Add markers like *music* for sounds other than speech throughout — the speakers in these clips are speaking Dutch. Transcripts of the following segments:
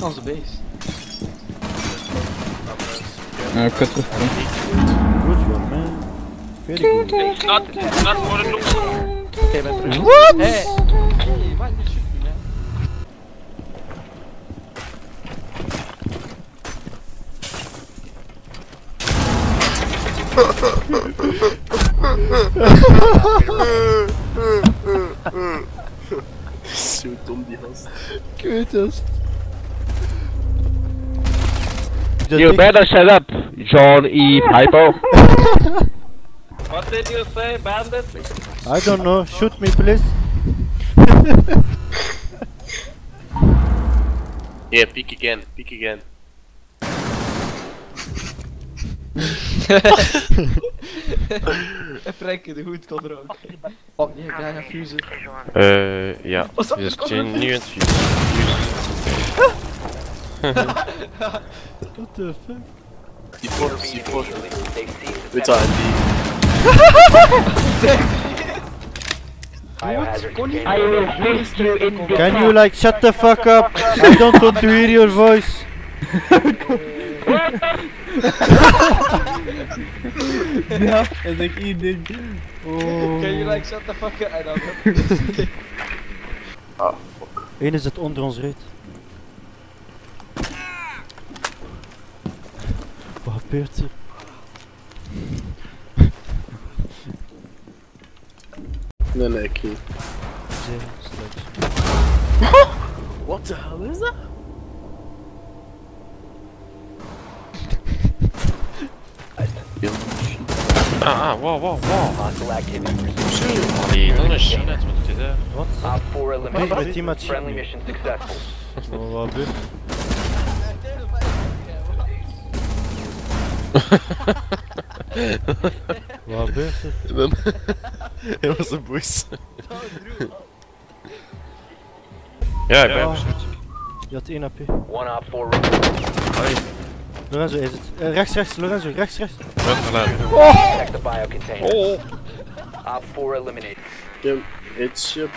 Onze base. Uh, ik ga terug. Good one, man. Very good. It's not, it's not looks like. Oké, ben terug. What? Hey! Hey, did you shoot me, man? Zo dom die gast. Kutest. You better shut up, John E. Piper. *laughs* what did you say, bandit? I don't know. Shoot me, please. *laughs* Yeah, peek again, peek again. En *laughs* Frank, de hoed komt er ook. Oh, ja, ik ga gaan fusen. Eh, ja. What's up? Nu maar. nu het What the fuck? Die force, die. Weet je, die... Can you like shut the fuck up? I don't want to hear your voice. *laughs* Ja, dat is ik één ding. Oh. Can you like shut the fuck up? En dan... *laughs* Eén is het onder ons reet. Wat gebeurt er? Nee, nee, ik niet. Zeer slecht. What the hell is dat? Ah, ah, wow, wow, wow. Allee, dan is China, wat doet hij daar? Wat? Nee, mijn *laughs* gebeurt er? *laughs* Hij was een boes. Ja, ik ben Oh. besmet. Je had 1 AP. One op four Lorenzo is het. Eh, rechts, rechts, Lorenzo, rechts, rechts. Wat gedaan? Check the bio container. Oh. Op four eliminated. Kim, it's your...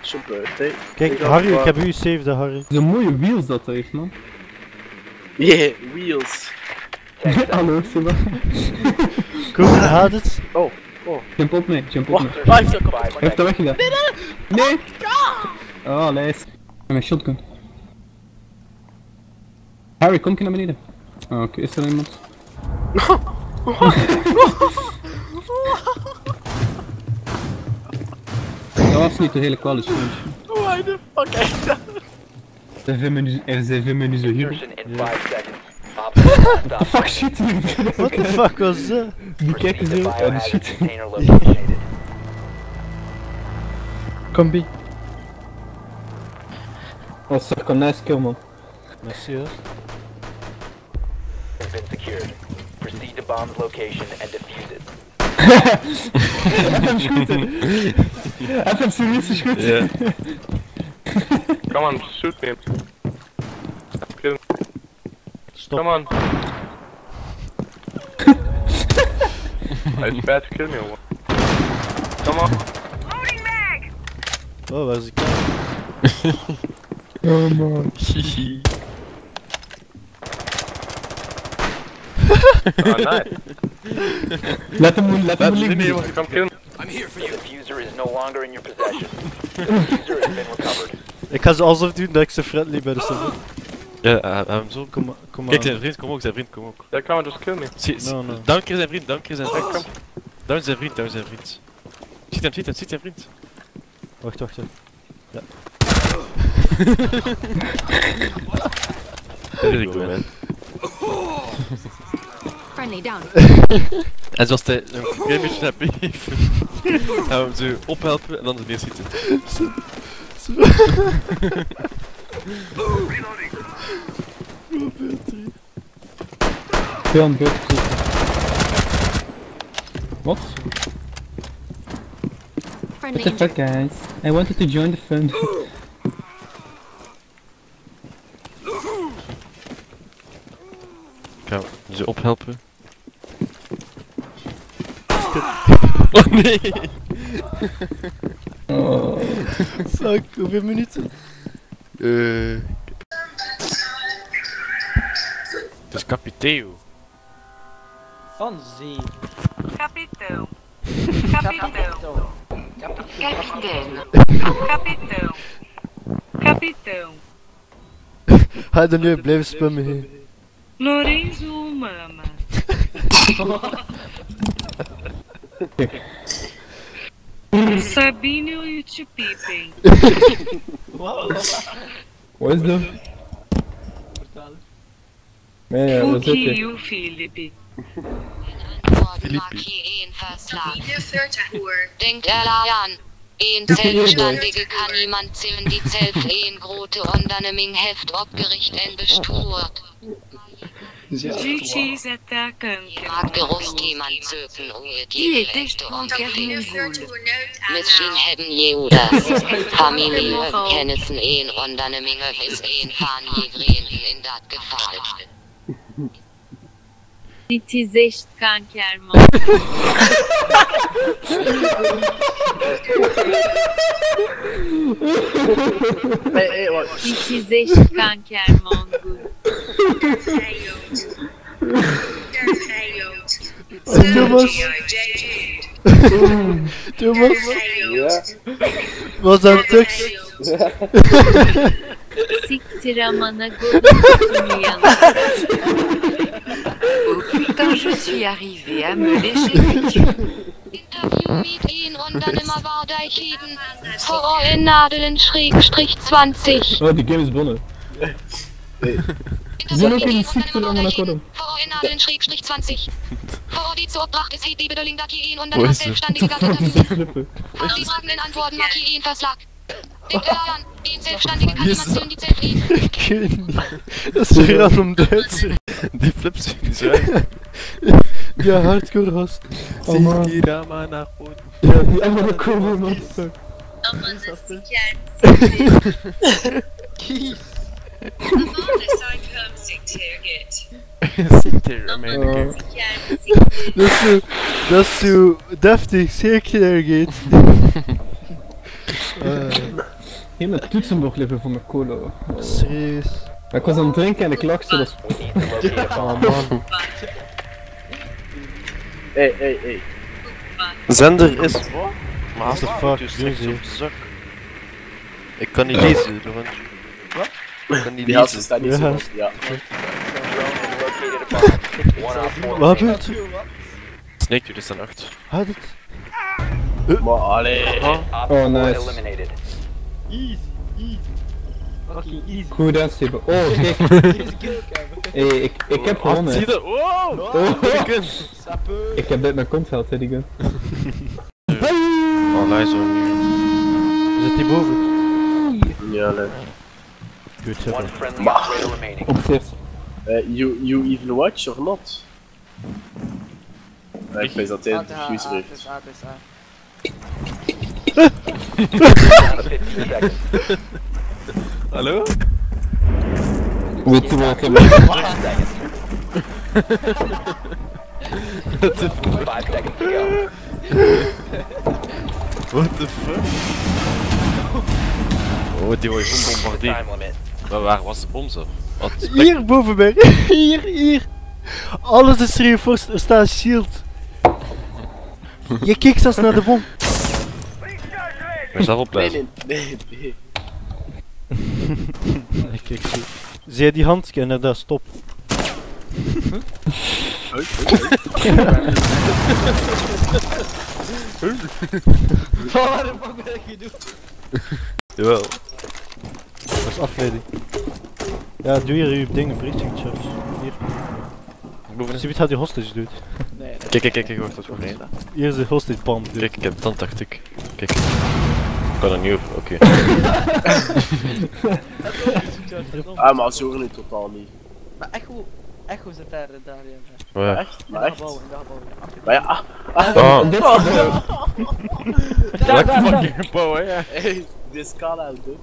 It's your birthday. Kijk, Ik Harry, ik wat- heb u saved, Harry. Zo'n mooie wheels dat hij heeft, man. *laughs* Yeah, wheels. *laughs* Hallo, Seba. Koen, *laughs* haat het? Oh, oh. Jump op mee, jump op mee. Hij heeft dat. Hij weggedaan. Nee! Oh, lijst. En mijn shotgun. Harry, kom keer naar beneden. Oh, oké, is er iemand? *laughs* dat was niet de hele change. Why the fuck is dat? Er zijn nu, er zijn nu zo hier. *laughs* Stop. Fuck shit! What the fuck was dat? Die kijken zo. biohazard shit. Kom, *laughs* B. Oh, een nice kill, man. Merci hoor. Has been secured. Proceed to bomb's location and defuse it. Even schieten! Even serieus schieten! Come on, shoot me. Stop. Come on. *laughs* it's bad to kill me or what? Come on. Oh, waar is ik? Oh *laughs* man. Oh, nice. *laughs* Let hem, let nee, liggen. want come kill me. The diffuser is no longer in your possession. The diffuser has been recovered. Ik ga ze alsof doen dat ik ze friendly ben. Dat- Ja, hij hem zo. kom, maar- kom Kijk, maar. zijn vriend, kom ook, zijn vriend, kom ook. Yeah, come on, just kill me. Zie, No, no. Down keer zijn vriend, down keer zijn vriend. Kom. Down zijn vriend, down zijn vriend. Ziet hem, ziet hem, ziet zijn vriend. Wacht, wacht, wacht. *laughs* Dat is ik man. Friendly down. *laughs* En zoals hij een klein beetje naar heeft, *laughs* gaan we hem zo ophelpen en dan er neerschieten. Veel aan buiten zitten. Wat? What the fuck guys? I wanted to join the fun. Ik ga hem zo ophelpen. *laughs* Oh nee! Oh. *laughs* Fuck, hoeveel minuten? Eh. faz capiteio? Sozinho. Capitão. Capitão. Capitão. Capitão. Capitão. Capitão. Ai, Daniel, blame spam here. Lorenzo Mama. Sabine e o Tipipem. What's. Nee, ja, dat zit Fuki er. e o Felipe. Denkt eraan. Een zelfstandige kan iemand zählen die zelf een grote onderneming heeft opgericht en bestuurt. Gigi Zetakanka. Maakt gerust iemand zoeken hoe het Il je est rechte extraordinairement omgericht. cool. Misschien hebben Judas, familie of kennissen een onderneming of is een van je vrienden in dat geval. Het is echt kankerman. *laughs* Hey, hey, wat? Het is echt kankerman. Thomas. *laughs* Thomas. *laughs* Ja. Was dat tekst? Siktir amana godum Oh putain, je suis arrivé à me lécher les yeux. Interview mit een ondernemer waar die heden voor in nadelen schrägstrich 20. Oh, die game is begonnen. Interview ook mit in een de ziekte ondernemer waar die van heden voor in nadelen schrägstrich 20. Voor die zur Opdracht ist heet die bedoeling dat je een Wo ondernemer is het? selbstständige Fuck, *laughs* Gatter die zit flippen. Voor die fragenden antwoorden maak je een verslag. Denk eraan, een zelfstandige kan iemand zijn die zelf een. Ik weet niet. Dat is een random Duitser. Die flips zien niet zo erg. Ja, hardcore gast. Oh man. Kirama naar voren. Ja, die andere komen man. Fuck. Kies. Zit hier, Amerika. Oh. Dat is zo, dat is zo deftig, zeker geht. *laughs* Geen mijn toetsenbord liggen voor mijn cola. serieus. Maar ik was aan het drinken en ik *laughs* is... Bomb. Oh man. Hey, hey, hey. Zender is... Maar als What het the fuck fuck, is, doen echt ze? op de zak. Ik kan niet lezen. Wat? Ik kan niet lezen. niet Ja. zo vast. Ja. Wat gebeurt er? Snake jullie staan achter. Had het? Maar allee. Oh, nice. Easy. Easy. Fucking easy. Goed. Oh, *laughs* kijk. Deze kill hebben. Hey, ik, ik heb Ah, gewonnen. zie je! Oh, gun. Sapeur. ik heb dit mijn kont gehad, hè, die gun. *laughs* Oh, nice hoor. Zit die boven? Ja, nee. Goed, One zo. friendly operator remaining. Op zich. Uh, you, you even watch or not? Ik weet dat hij het diffuser heeft. ATH, ATH. Down to 15 seconds. Hallo? Weet je wat ik heb? seconds. Five seconds to go. What the fuck? Oh, die wordt gewoon bombardeerd. Time limit. Maar waar was de bom zo? Wat? Hier boven mij. *laughs* Hier, hier. Alles is reinforced. Er staat een shield. Je kijkt zelfs naar de bom. Ik ben zelf Nee, nee, nee, nee. *laughs* Ik kijk zo. Zie je die handscanner daar? Stop. Wat *laughs* de fuck ben je doen? Jawel. Dat is afleiding. Ja, doe hier je dingen, berichtje Charles. Hier. Zie je wat die hostage doet? Nee, nee. Kijk, kijk, kijk, kijk, wacht, wacht, wacht. nee. Hier is de hostage bomb. dude. Kijk, ik heb dan tactiek. Kijk. Ik kan er niet over, oké. *laughs* Ah, maar zo nu totaal niet. Maar Echo, Echo zit daar, daar, ja. Oh ja. Echt? Maar de echt? gebouwen, in de gebouwen. Maar ja, ah, Dit welk fucking gebouw, hè? Ja. hey, dit is call out, hè.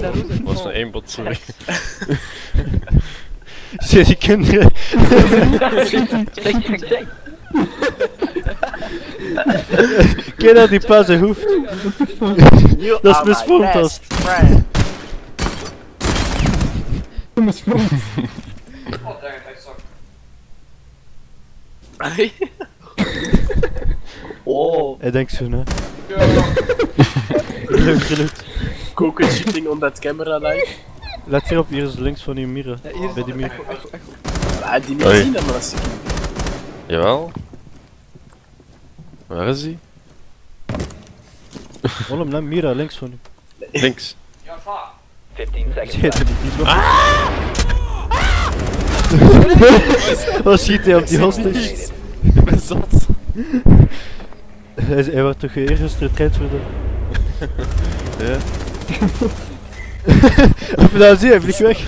Dat was een eenbot, sorry. Zie je die kinderen? Kijk die pa zijn hoofd. You Dat is misvormd als- friend. Stomme sprong. oh, Hij denkt zo, hè. *laughs* Gelukt, gelukt. Coco shooting on that camera live. Let hier op, hier is links van die muren. Bij die muur. Ah, die niet zien, maar als ik Jawel. Waar is hij? Hol hem naar Mira, links van u. Links. 15 seconds. Wat schiet *laughs* hij op die hostage? Ik ben zat. Hij, wordt toch eerst getraind voor de... *laughs* Ja. *laughs* Of je dat zie, hij vliegt weg.